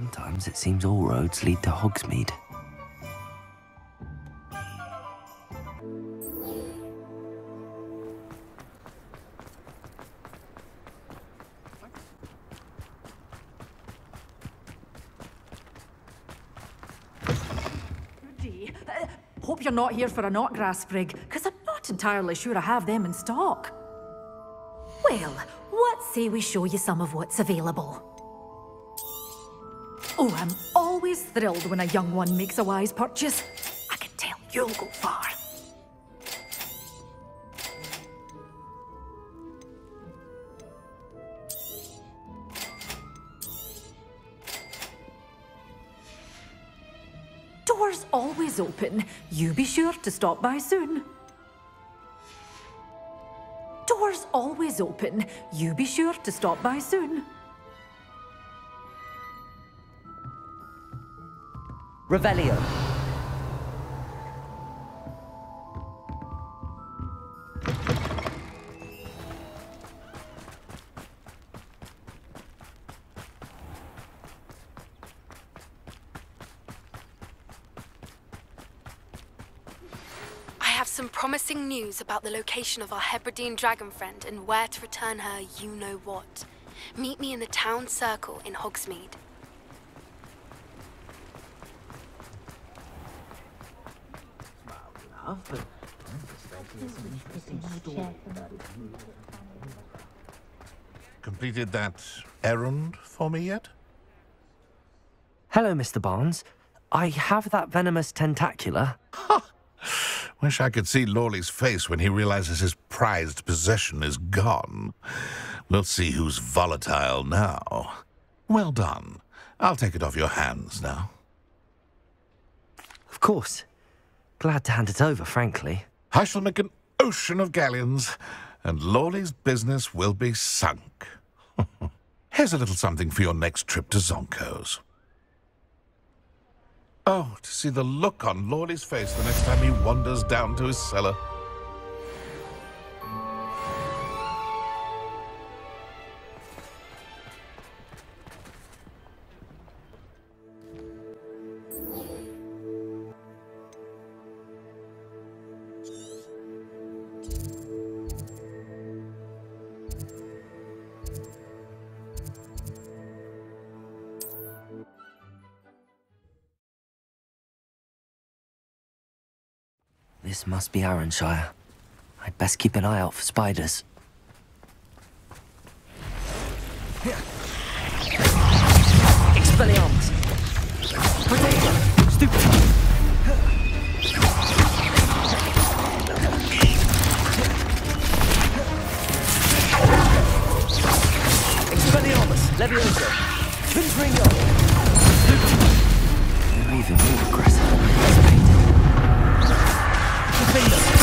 Sometimes it seems all roads lead to Hogsmeade. Uh, hope you're not here for a knotgrass sprig, because I'm not entirely sure I have them in stock. Well, what say we show you some of what's available? Oh, I'm always thrilled when a young one makes a wise purchase. I can tell you'll go far. Doors always open. You be sure to stop by soon. Doors always open. You be sure to stop by soon. Revelio. I have some promising news about the location of our Hebridean dragon friend and where to return her you know what. Meet me in the town circle in Hogsmeade. Completed that errand for me yet? Hello, Mr. Barnes. I have that venomous tentacula. Wish I could see Lawley's face when he realizes his prized possession is gone. We'll see who's volatile now. Well done. I'll take it off your hands now. Of course. Glad to hand it over, frankly. I shall make an ocean of galleons, and Lawley's business will be sunk. Here's a little something for your next trip to Zonko's. Oh, to see the look on Lawley's face the next time he wanders down to his cellar. Must be Aranshire. I'd best keep an eye out for spiders. Expelliarmus. Stupid. Expelliarmus. Confringo. You're even more aggressive Confringo.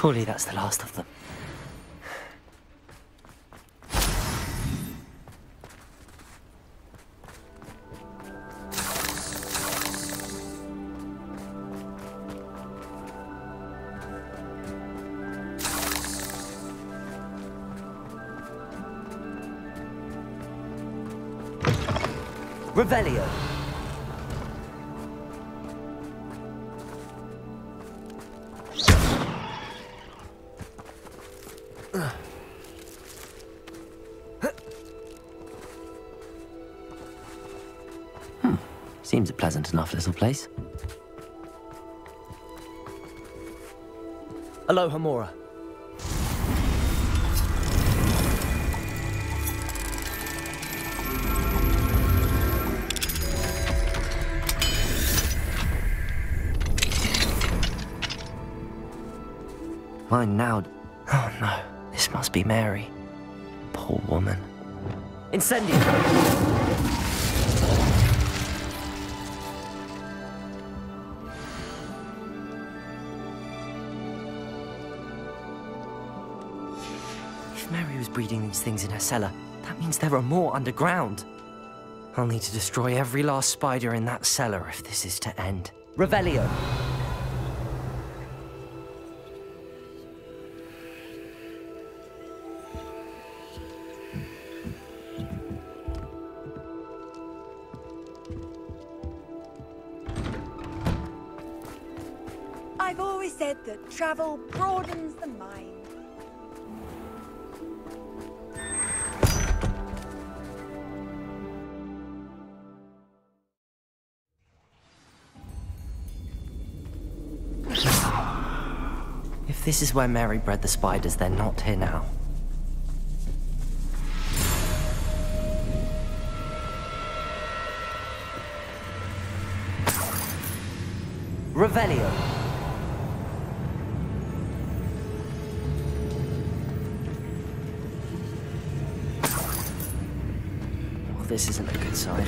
Surely that's the last of them. Place. Alohomora. Mine now. Oh no, this must be Mary. Poor woman. Incendio! Breeding these things in her cellar, that means there are more underground. I'll need to destroy every last spider in that cellar if this is to end. Revelio! I've always said that travel broadens the mind. This is where Mary bred the spiders, they're not here now. Revelio. Well, this isn't a good sign.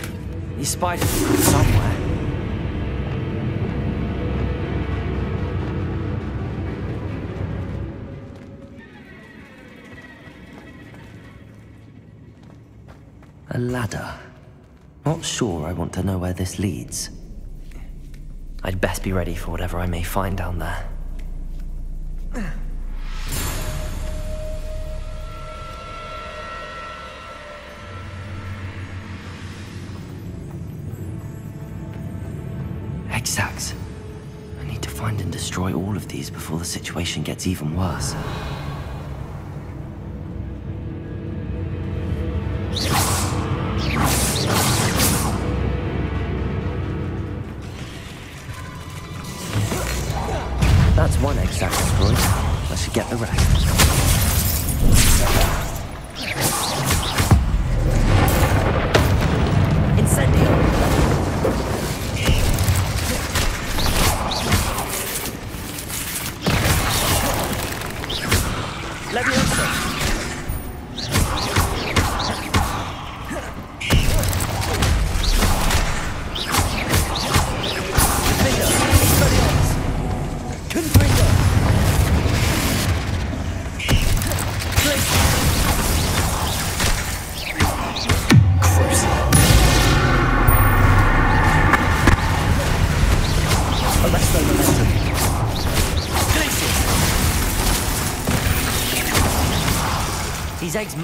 These spiders are somewhere. Ladder. Not sure I want to know where this leads. I'd best be ready for whatever I may find down there. Exact. I need to find and destroy all of these before the situation gets even worse.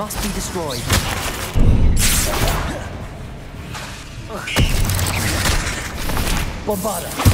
Must be destroyed. Bombarda!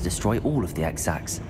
To destroy all of the Exacs.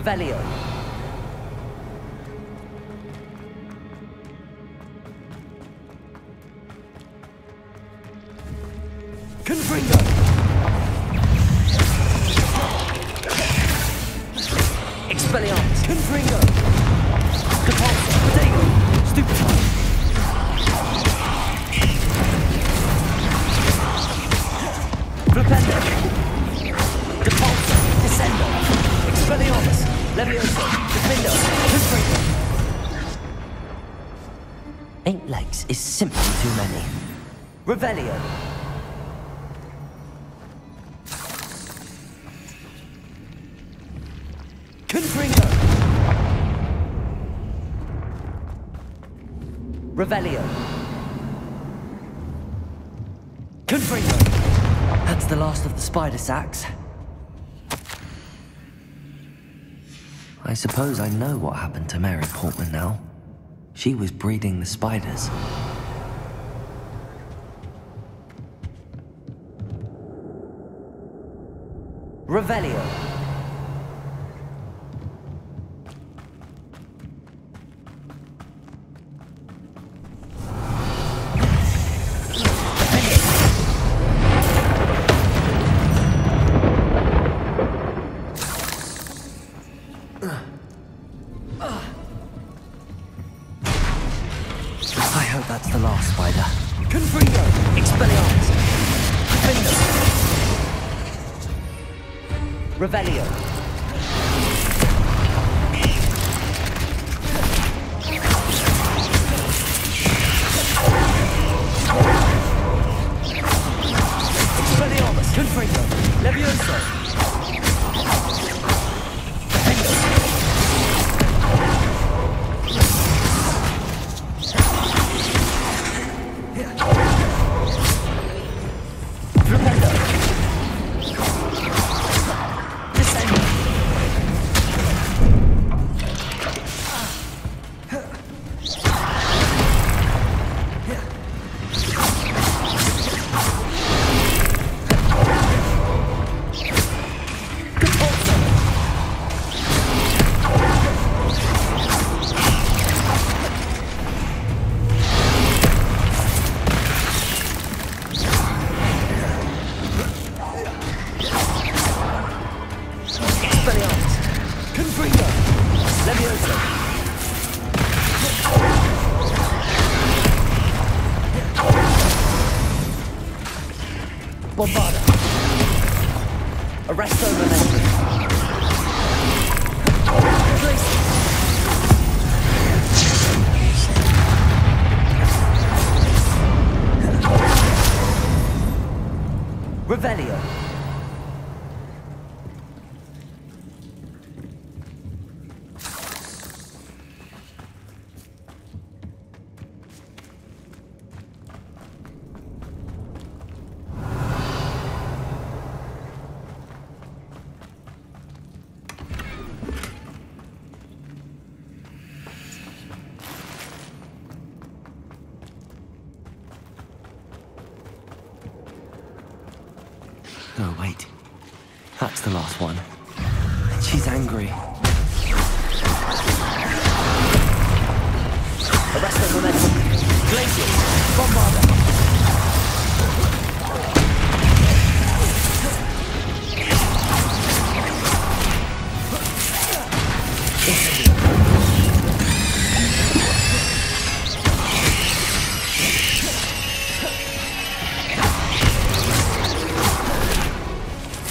Revelio! Eight legs is simply too many. Revelio! Confringo! Revelio! Confringo! That's the last of the spider sacks. I suppose I know what happened to Mary Portman now. She was breeding the spiders. Revelio!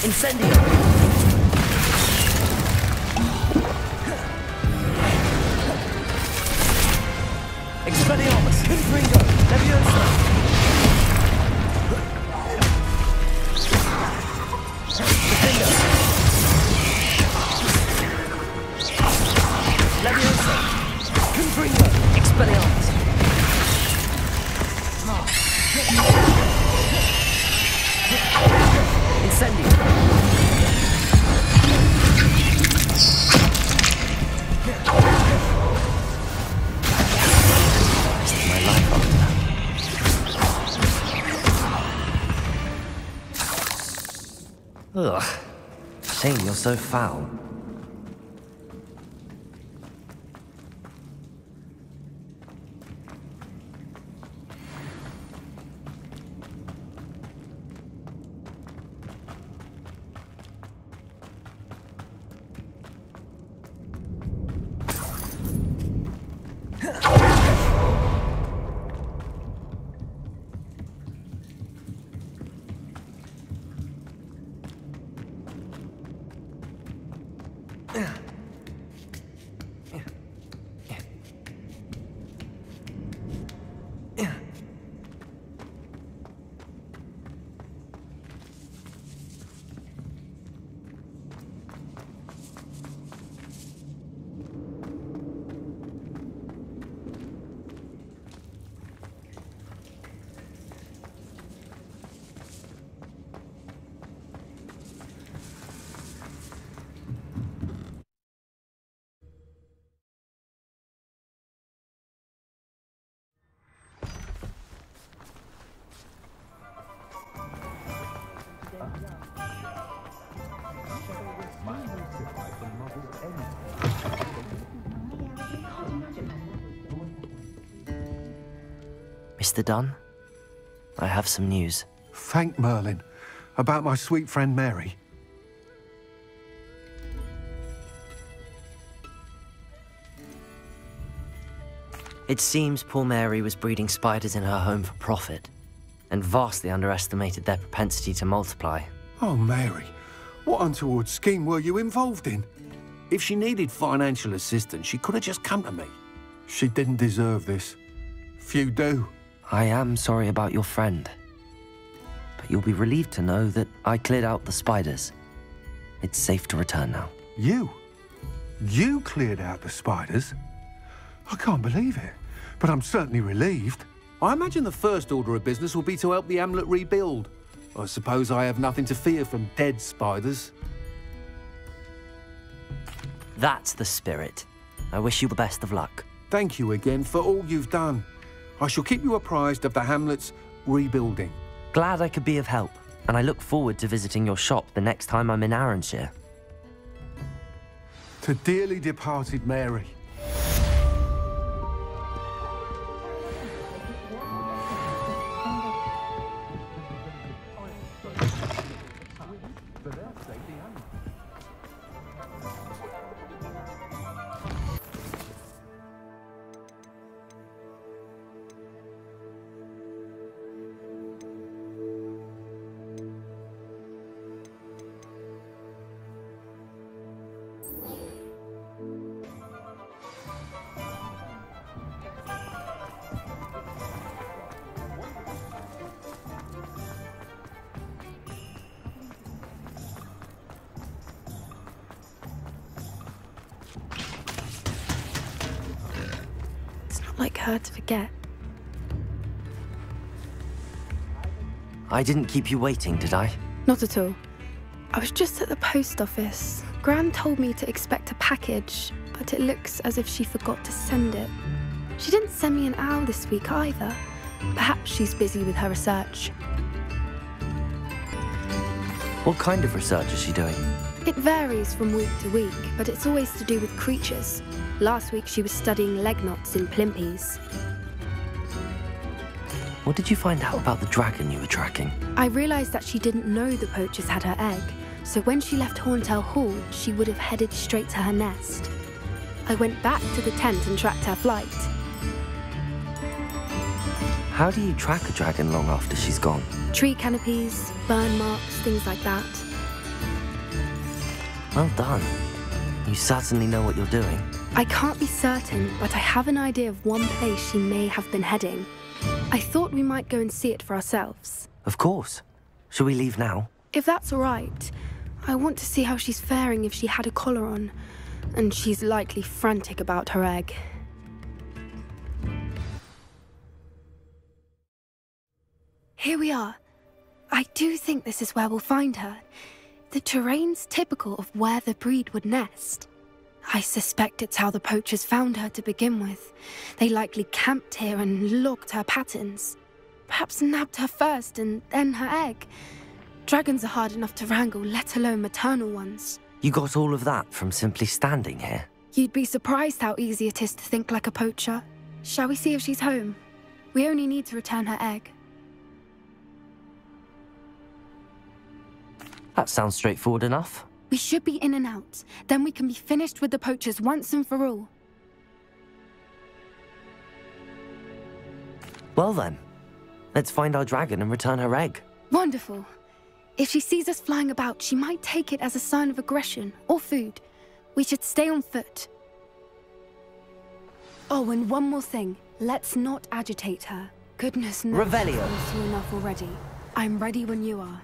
Incendio. Expelliarmus. Confringo. Levioso. So foul. Mr. Dunn, I have some news. Thank Merlin. About my sweet friend Mary. It seems poor Mary was breeding spiders in her home for profit, and vastly underestimated their propensity to multiply. Oh, Mary. What untoward scheme were you involved in? If she needed financial assistance, she could have just come to me. She didn't deserve this. Few do. I am sorry about your friend. But you'll be relieved to know that I cleared out the spiders. It's safe to return now. You? You cleared out the spiders? I can't believe it. But I'm certainly relieved. I imagine the first order of business will be to help the amulet rebuild. I suppose I have nothing to fear from dead spiders. That's the spirit. I wish you the best of luck. Thank you again for all you've done. I shall keep you apprised of the hamlet's rebuilding. Glad I could be of help, and I look forward to visiting your shop the next time I'm in Aranshire. To dearly departed Mary. Her to forget. I didn't keep you waiting, did I? Not at all. I was just at the post office. Gran told me to expect a package, but it looks as if she forgot to send it. She didn't send me an owl this week either. Perhaps she's busy with her research. What kind of research is she doing? It varies from week to week, but it's always to do with creatures. Last week she was studying leg knots in Plimpies. What did you find out about the dragon you were tracking? I realized that she didn't know the poachers had her egg, so when she left Horntail Hall, she would have headed straight to her nest. I went back to the tent and tracked her flight. How do you track a dragon long after she's gone? Tree canopies, burn marks, things like that. Well done. You certainly know what you're doing. I can't be certain, but I have an idea of one place she may have been heading. I thought we might go and see it for ourselves. Of course. Shall we leave now? If that's all right, I want to see how she's faring if she had a collar on. And she's likely frantic about her egg. Here we are. I do think this is where we'll find her. The terrain's typical of where the breed would nest. I suspect it's how the poachers found her to begin with. They likely camped here and logged her patterns. Perhaps nabbed her first and then her egg. Dragons are hard enough to wrangle, let alone maternal ones. You got all of that from simply standing here. You'd be surprised how easy it is to think like a poacher. Shall we see if she's home? We only need to return her egg. That sounds straightforward enough. We should be in and out. Then we can be finished with the poachers once and for all. Well then, let's find our dragon and return her egg. Wonderful. If she sees us flying about, she might take it as a sign of aggression or food. We should stay on foot. Oh, and one more thing. Let's not agitate her. Goodness knows Revelio. enough already. I'm ready when you are.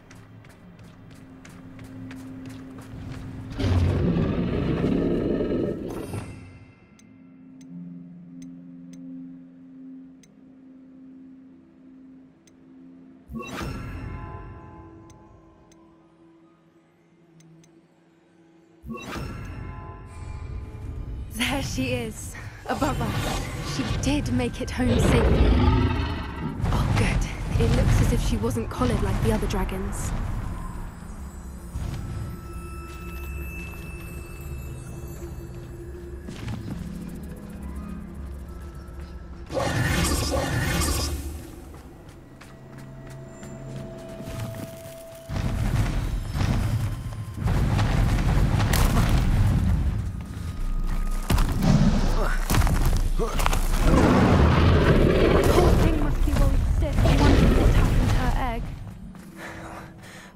She is, above us. She did make it home safely. Oh, good. It looks as if she wasn't collared like the other dragons.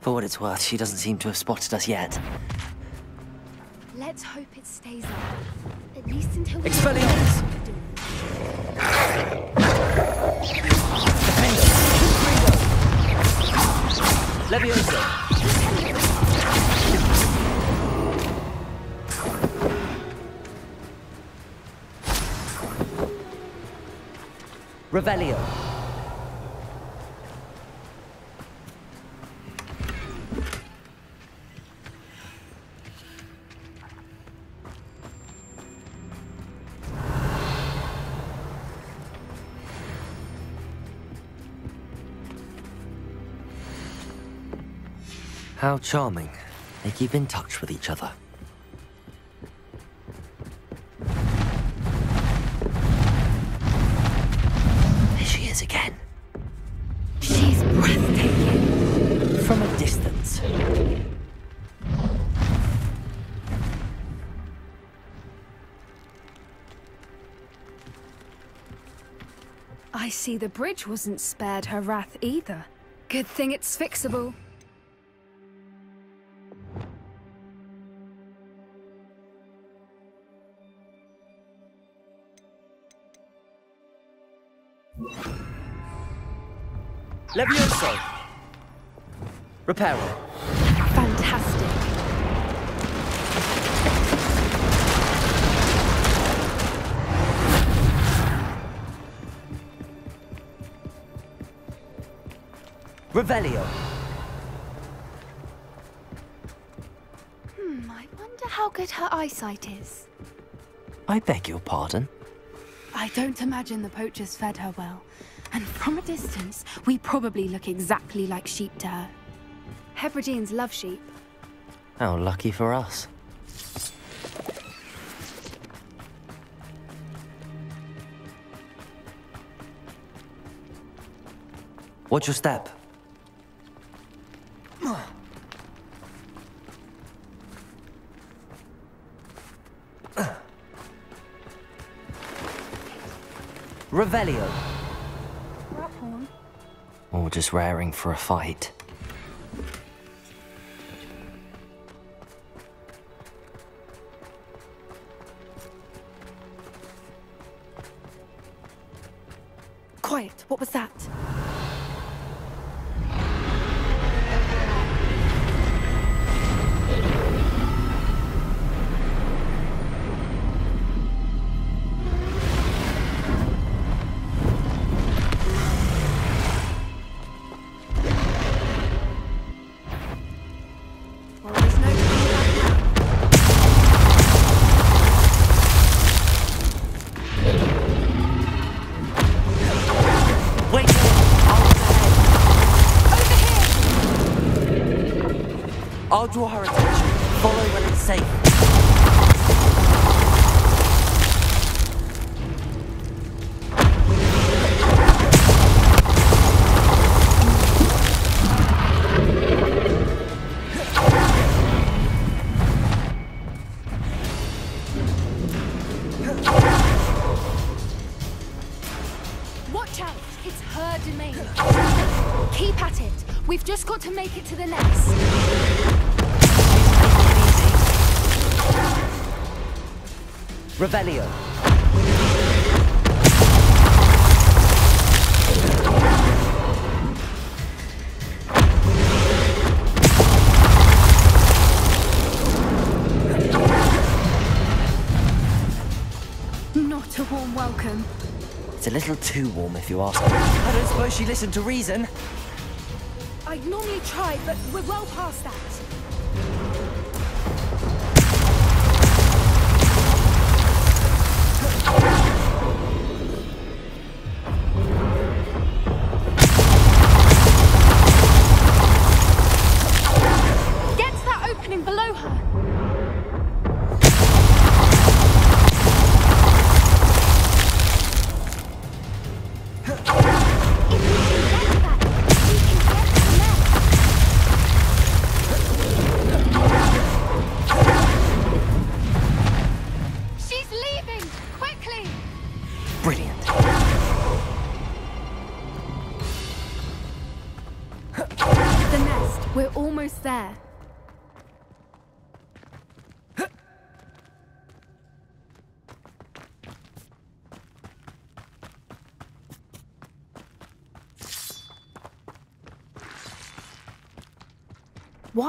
For what it's worth, she doesn't seem to have spotted us yet. Let's hope it stays up. At least until we Expelliarmus! Leviosa! Revelio. How charming. They keep in touch with each other. There she is again. She's breathtaking. From a distance. I see the bridge wasn't spared her wrath either. Good thing it's fixable. Levioso! repair. Fantastic. Revelio. Hmm, I wonder how good her eyesight is. I beg your pardon? I don't imagine the poachers fed her well. And from a distance, we probably look exactly like sheep to her. Hebrideans love sheep. How lucky for us. Watch your step. Revelio. Just raring for a fight. We've just got to make it to the nest. Revelio. Not a warm welcome. It's a little too warm if you ask me. I don't suppose she listened to reason. I'd normally try, but we're well past that.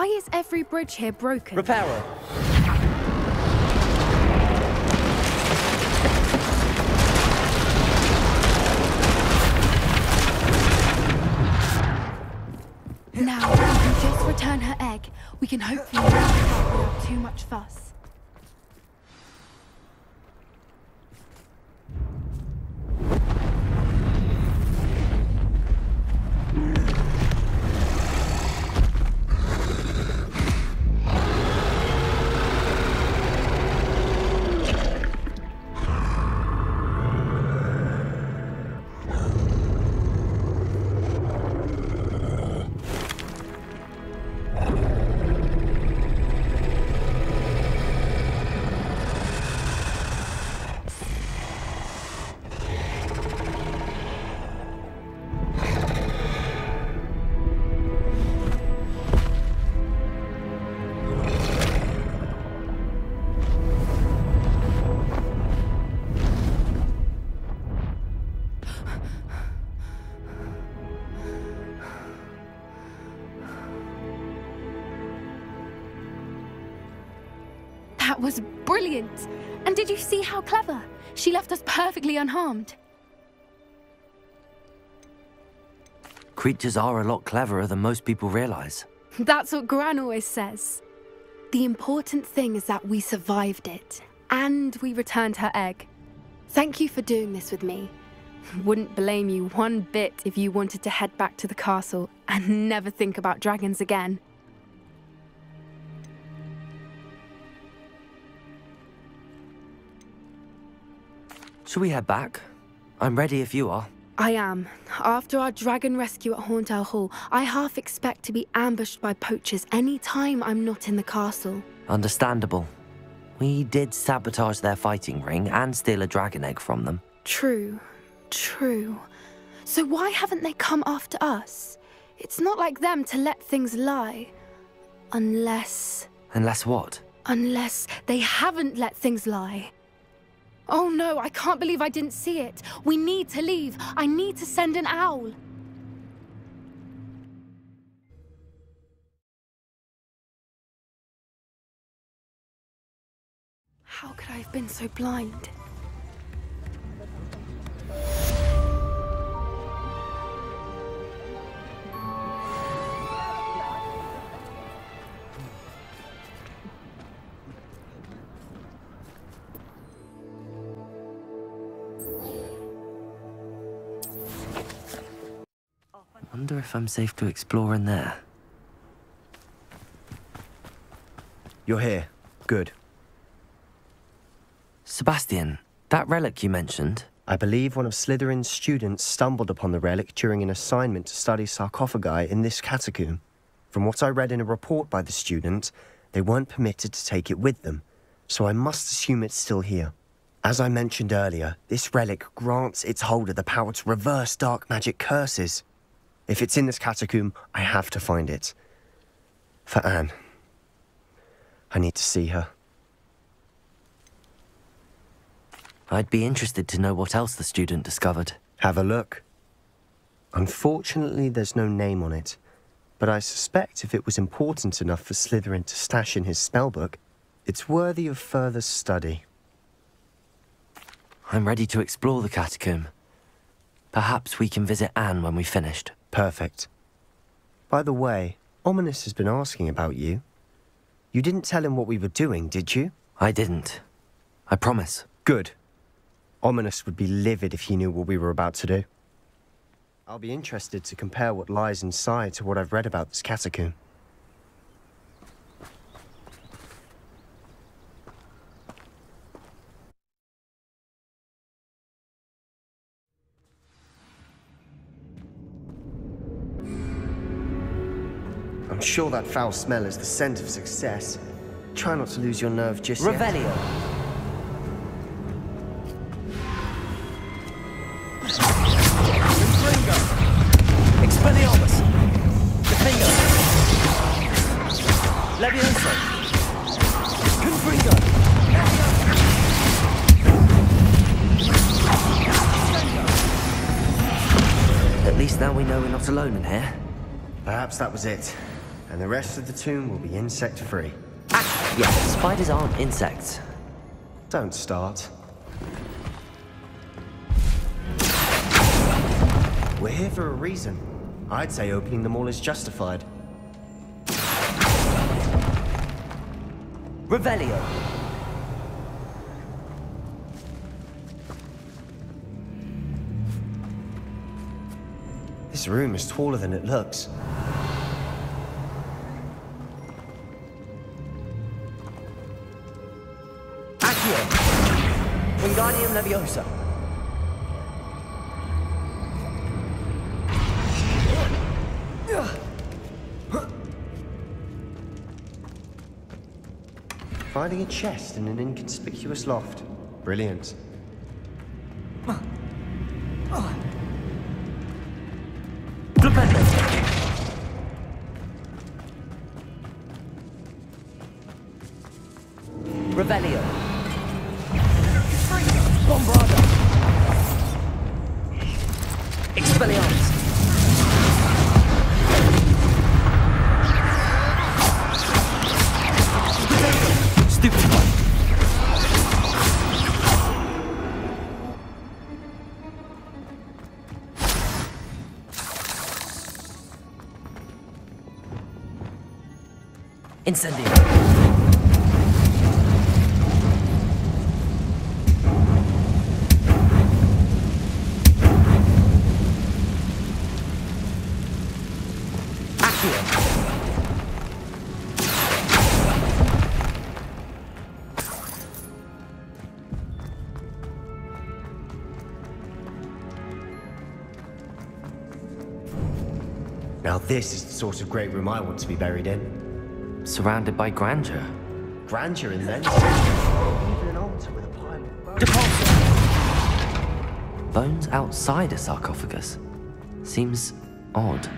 Why is every bridge here broken? Reparo. Brilliant! And did you see how clever? She left us perfectly unharmed. Creatures are a lot cleverer than most people realize. That's what Gran always says. The important thing is that we survived it, and we returned her egg. Thank you for doing this with me. Wouldn't blame you one bit if you wanted to head back to the castle and never think about dragons again. Shall we head back? I'm ready if you are. I am. After our dragon rescue at Horndale Hall, I half expect to be ambushed by poachers any time I'm not in the castle. Understandable. We did sabotage their fighting ring and steal a dragon egg from them. True, true. So why haven't they come after us? It's not like them to let things lie. Unless. Unless what? Unless they haven't let things lie. Oh no, I can't believe I didn't see it. We need to leave. I need to send an owl. How could I have been so blind? If I'm safe to explore in there. You're here. Good. Sebastian, that relic you mentioned, I believe one of Slytherin's students stumbled upon the relic during an assignment to study sarcophagi in this catacomb. From what I read in a report by the student, they weren't permitted to take it with them, so I must assume it's still here. As I mentioned earlier, this relic grants its holder the power to reverse dark magic curses. If it's in this catacomb, I have to find it. For Anne. I need to see her. I'd be interested to know what else the student discovered. Have a look. Unfortunately, there's no name on it, but I suspect if it was important enough for Slytherin to stash in his spellbook, it's worthy of further study. I'm ready to explore the catacomb. Perhaps we can visit Anne when we've finished. Perfect. By the way, Ominis has been asking about you. You didn't tell him what we were doing, did you? I didn't. I promise. Good. Ominis would be livid if he knew what we were about to do. I'll be interested to compare what lies inside to what I've read about this catacomb. Sure that foul smell is the scent of success. Try not to lose your nerve just yet. Revelio. Levioso! Confringo! At least now we know we're not alone in here. Perhaps that was it. And the rest of the tomb will be insect-free. Yeah, spiders aren't insects. Don't start. We're here for a reason. I'd say opening them all is justified. Revelio. This room is taller than it looks. Wingardium Leviosa. Finding a chest in an inconspicuous loft. Brilliant. Flipendo. Revelio. Bombarda! Expelliarmus! Stupefy! This is the sort of great room I want to be buried in. Surrounded by grandeur. Grandeur in then. Even an altar with a pile of bones. Bones outside a sarcophagus. Seems odd.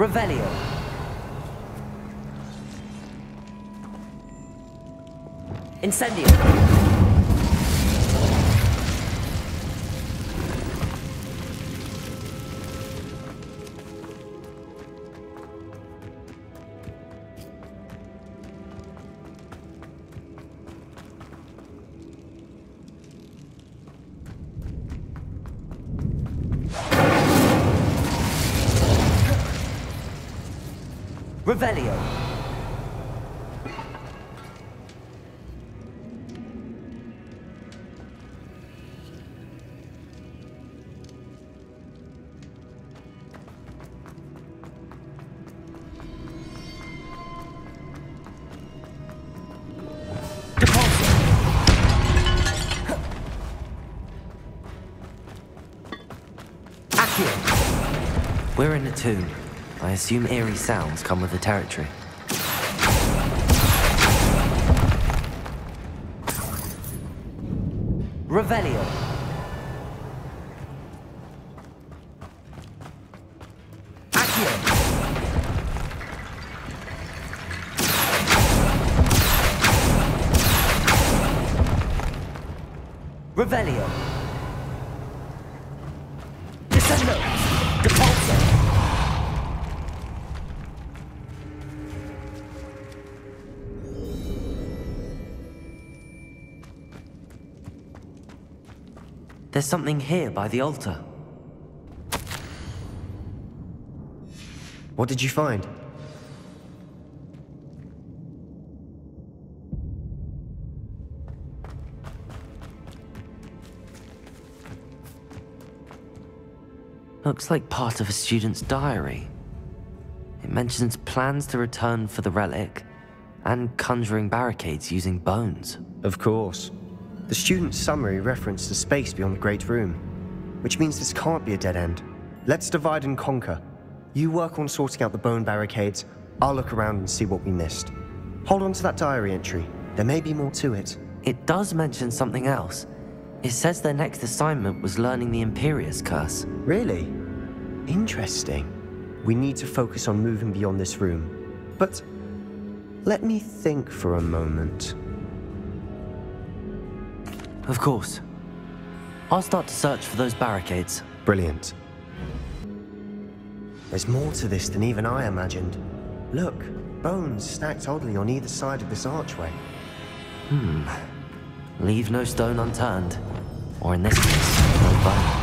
Revelio. Incendio. Tomb. I assume eerie sounds come with the territory. There's something here by the altar. What did you find? Looks like part of a student's diary. It mentions plans to return for the relic and conjuring barricades using bones. Of course. The student's summary referenced the space beyond the Great Room, which means this can't be a dead end. Let's divide and conquer. You work on sorting out the bone barricades, I'll look around and see what we missed. Hold on to that diary entry. There may be more to it. It does mention something else. It says their next assignment was learning the Imperius Curse. Really? Interesting. We need to focus on moving beyond this room. But let me think for a moment. Of course. I'll start to search for those barricades. Brilliant. There's more to this than even I imagined. Look, bones stacked oddly on either side of this archway. Hmm. Leave no stone unturned. Or in this case, no bone.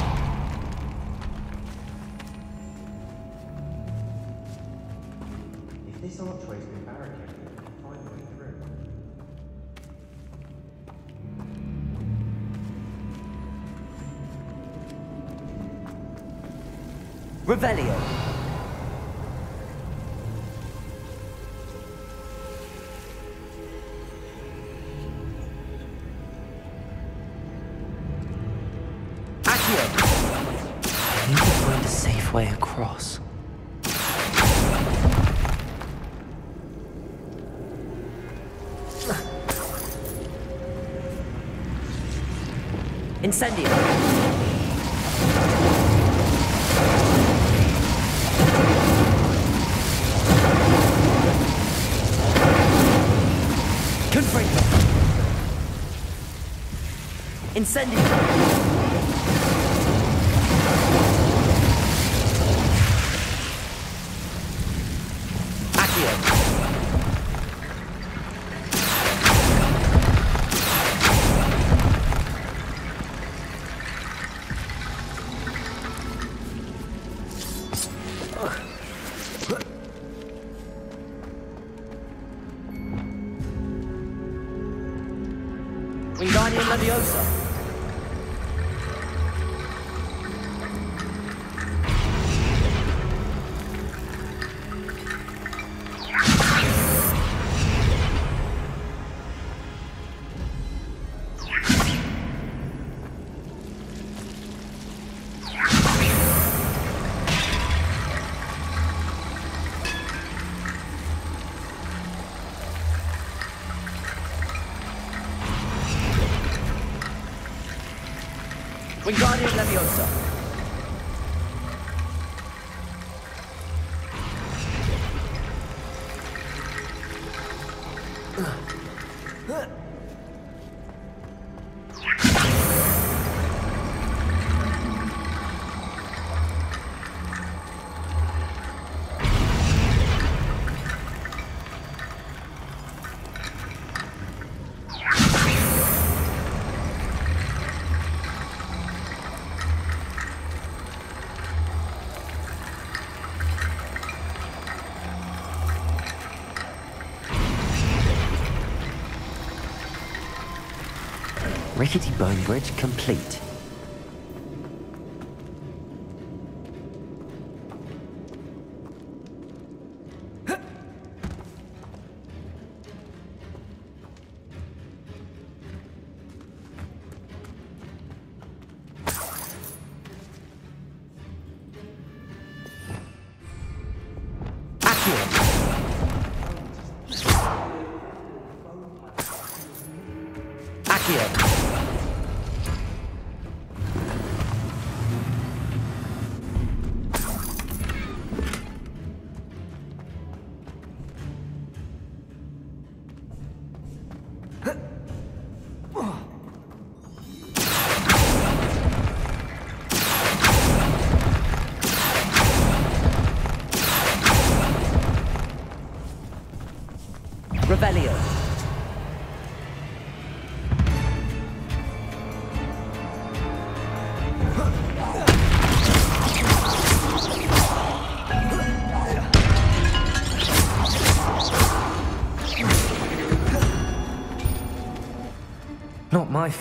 Incendio. Confringo. Incendio. Rickety Bone Bridge complete.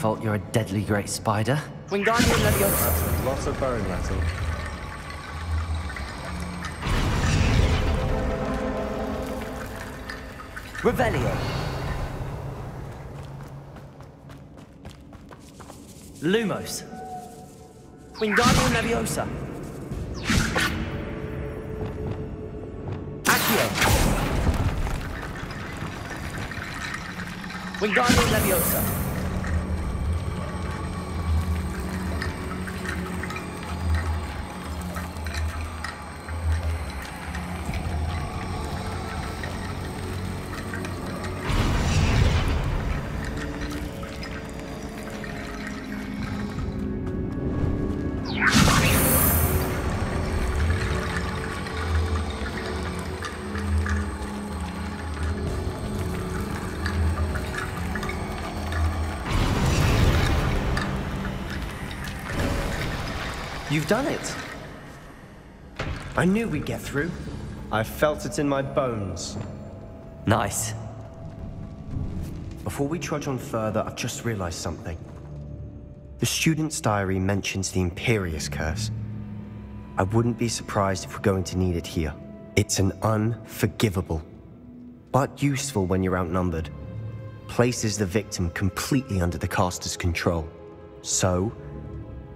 Fault you're a deadly great spider. Wingardium Leviosa. Lots of bone rattle. Revelio. Lumos. Wingardium Leviosa. Accio. Wingardium Leviosa. You've done it. I knew we'd get through. I felt it in my bones. Nice. Before we trudge on further, I've just realized something. The student's diary mentions the Imperius Curse. I wouldn't be surprised if we're going to need it here. It's an unforgivable, but useful when you're outnumbered. Places the victim completely under the caster's control. So,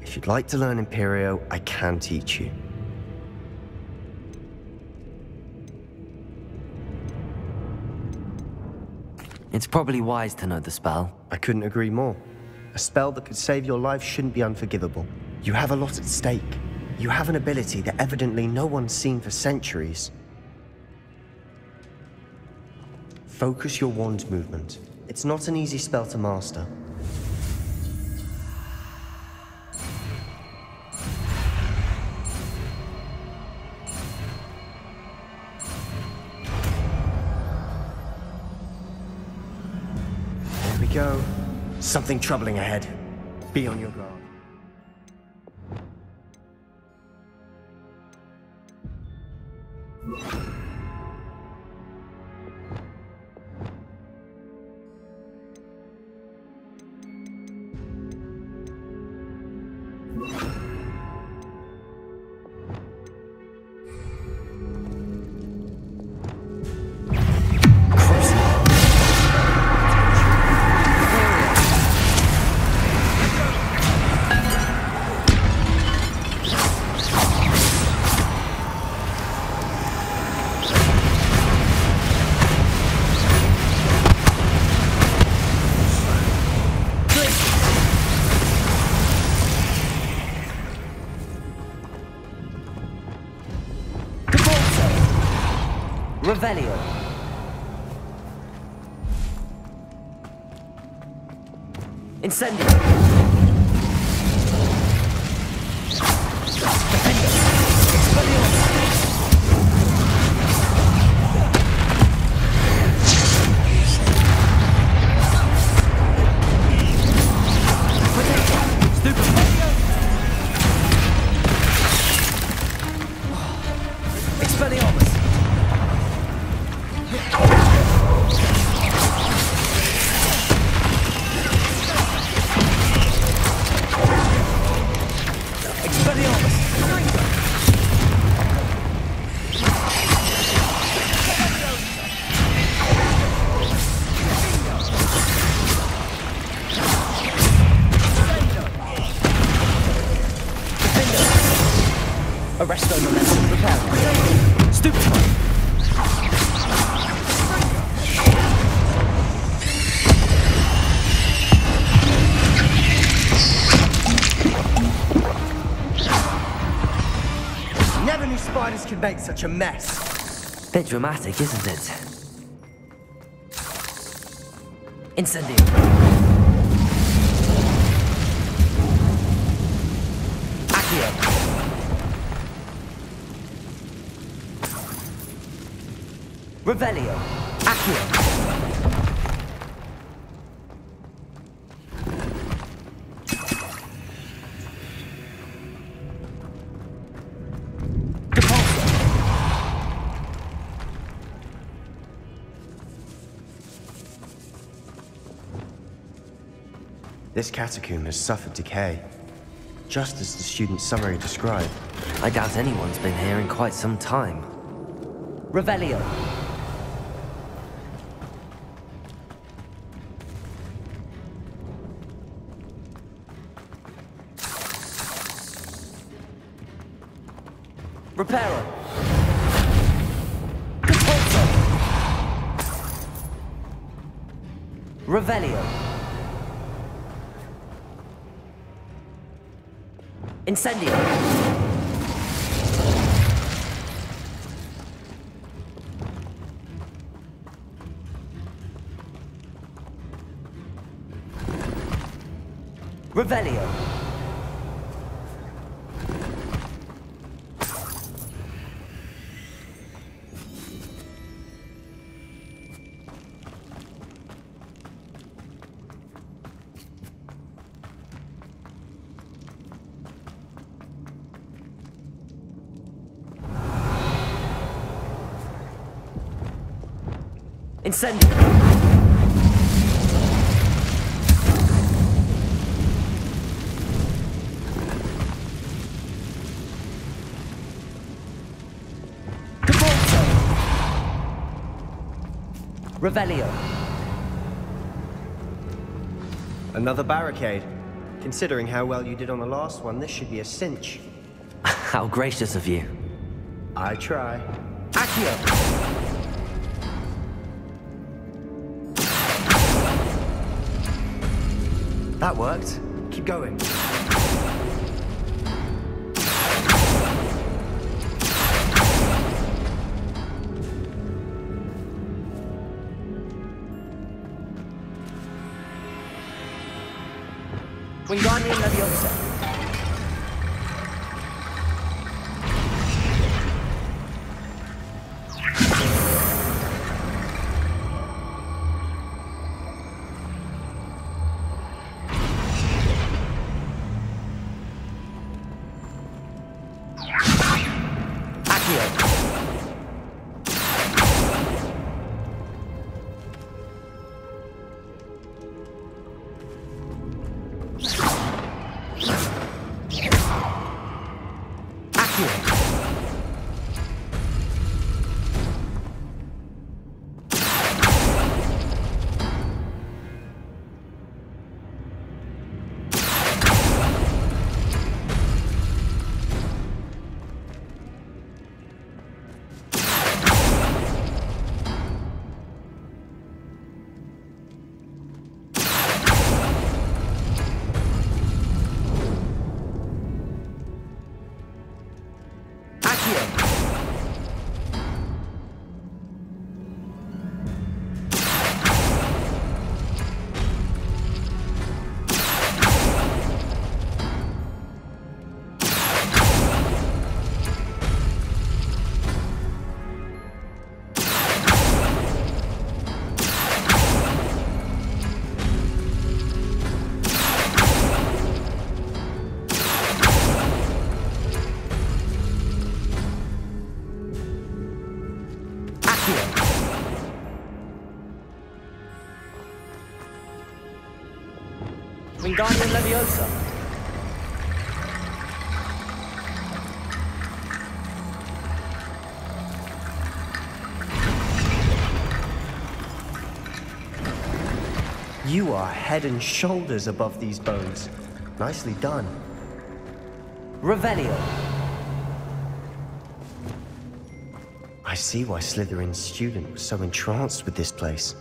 if you'd like to learn Imperio, I can teach you. It's probably wise to know the spell. I couldn't agree more. A spell that could save your life shouldn't be unforgivable. You have a lot at stake. You have an ability that evidently no one's seen for centuries. Focus your wand movement. It's not an easy spell to master. Something troubling ahead. Be on your guard. Revelio. Incendio. Could make such a mess. Bit dramatic, isn't it? Incendio. Accio. Revelio. Accio. This catacomb has suffered decay, just as the student summary described. I doubt anyone's been here in quite some time. Revelio. Reparo. Incendio. Cavolto. Revelio. Another barricade. Considering how well you did on the last one, this should be a cinch. How gracious of you. I try. Accio. That worked. Keep going. Wingardium Leviosa. Wingardium Leviosa. You are head and shoulders above these bones. Nicely done. Revelio. I see why Slytherin's student was so entranced with this place.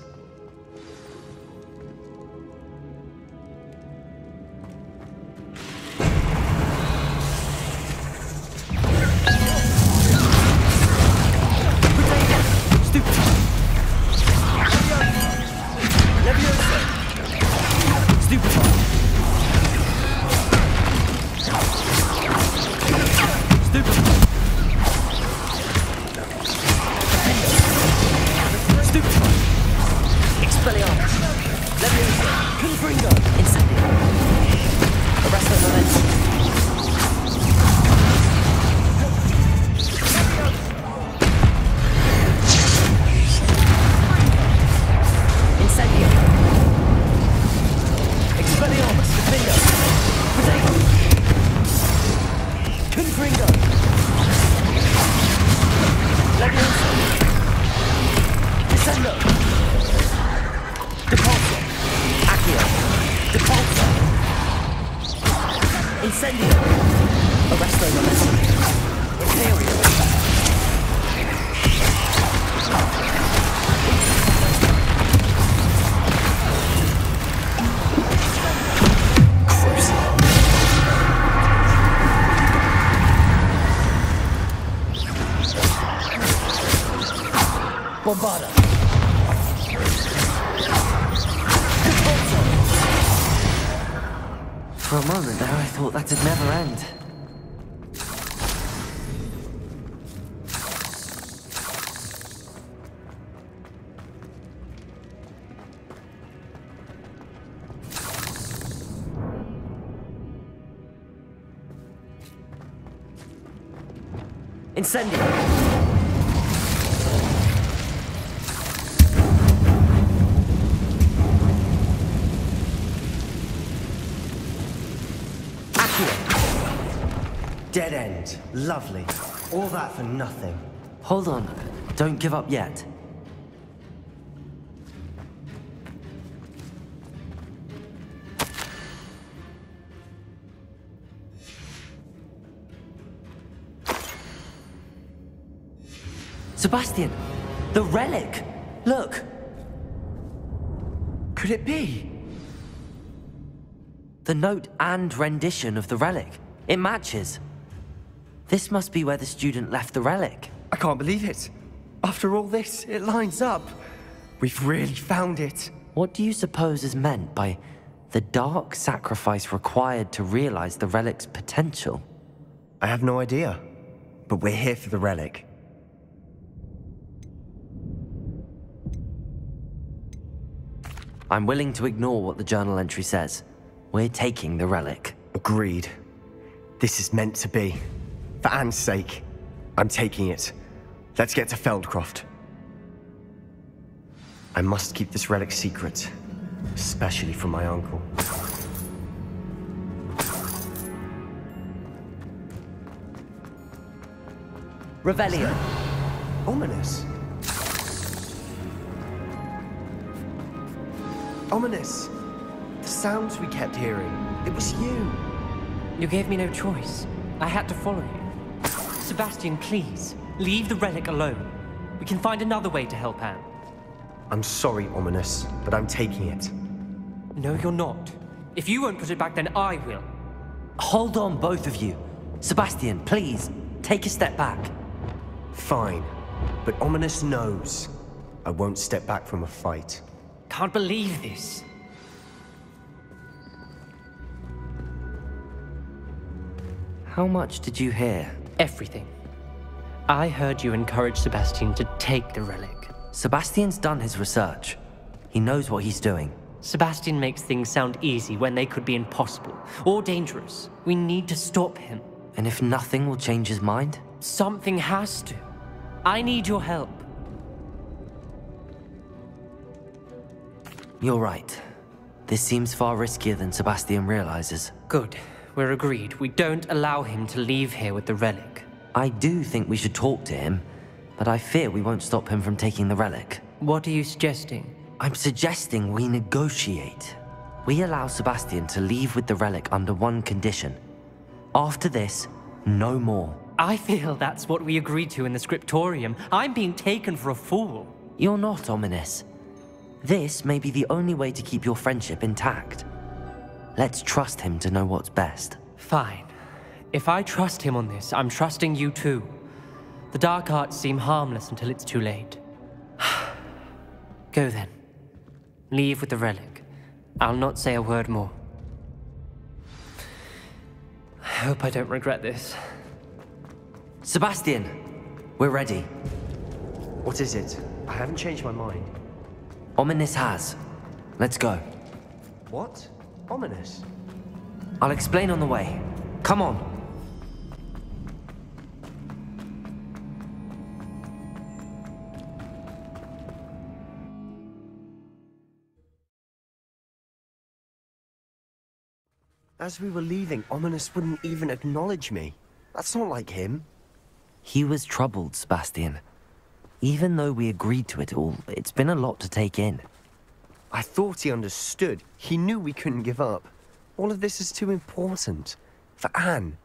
Incendio! Dead end. Lovely. All that for nothing. Hold on. Don't give up yet. The relic! Look! Could it be? The note and rendition of the relic. It matches. This must be where the student left the relic. I can't believe it. After all this, it lines up. We've really found it. What do you suppose is meant by the dark sacrifice required to realize the relic's potential? I have no idea. But we're here for the relic. I'm willing to ignore what the journal entry says. We're taking the relic. Agreed. This is meant to be. For Anne's sake, I'm taking it. Let's get to Feldcroft. I must keep this relic secret, especially from my uncle. Revelio. Ominis. Ominis. The sounds we kept hearing. It was you. You gave me no choice. I had to follow you. Sebastian, please, leave the relic alone. We can find another way to help Anne. I'm sorry, Ominis, but I'm taking it. No, you're not. If you won't put it back, then I will. Hold on, both of you. Sebastian, please, take a step back. Fine. But Ominis knows. I won't step back from a fight. Can't believe this. How much did you hear? Everything. I heard you encourage Sebastian to take the relic. Sebastian's done his research. He knows what he's doing. Sebastian makes things sound easy when they could be impossible or dangerous. We need to stop him. And if nothing will change his mind? Something has to. I need your help. You're right. This seems far riskier than Sebastian realizes. Good. We're agreed. We don't allow him to leave here with the relic. I do think we should talk to him, but I fear we won't stop him from taking the relic. What are you suggesting? I'm suggesting we negotiate. We allow Sebastian to leave with the relic under one condition. After this, no more. I feel that's what we agreed to in the scriptorium. I'm being taken for a fool. You're not, Ominis. This may be the only way to keep your friendship intact. Let's trust him to know what's best. Fine. If I trust him on this, I'm trusting you too. The dark arts seem harmless until it's too late. Go then. Leave with the relic. I'll not say a word more. I hope I don't regret this. Sebastian, we're ready. What is it? I haven't changed my mind. Ominis has. Let's go. What? Ominis? I'll explain on the way. Come on. As we were leaving, Ominis wouldn't even acknowledge me. That's not like him. He was troubled, Sebastian. Even though we agreed to it all, it's been a lot to take in. I thought he understood. He knew we couldn't give up. All of this is too important. For Anne.